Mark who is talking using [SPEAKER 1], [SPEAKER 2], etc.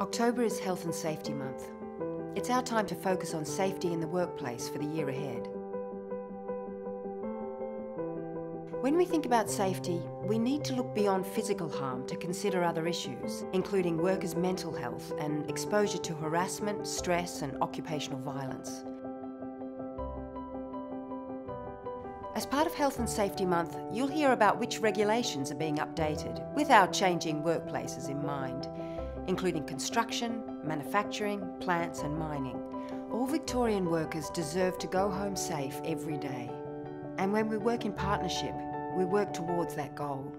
[SPEAKER 1] October is Health and Safety Month. It's our time to focus on safety in the workplace for the year ahead. When we think about safety, we need to look beyond physical harm to consider other issues, including workers' mental health and exposure to harassment, stress and occupational violence. As part of Health and Safety Month, you'll hear about which regulations are being updated with our changing workplaces in mind, including construction, manufacturing, plants and mining. All Victorian workers deserve to go home safe every day. And when we work in partnership, we work towards that goal.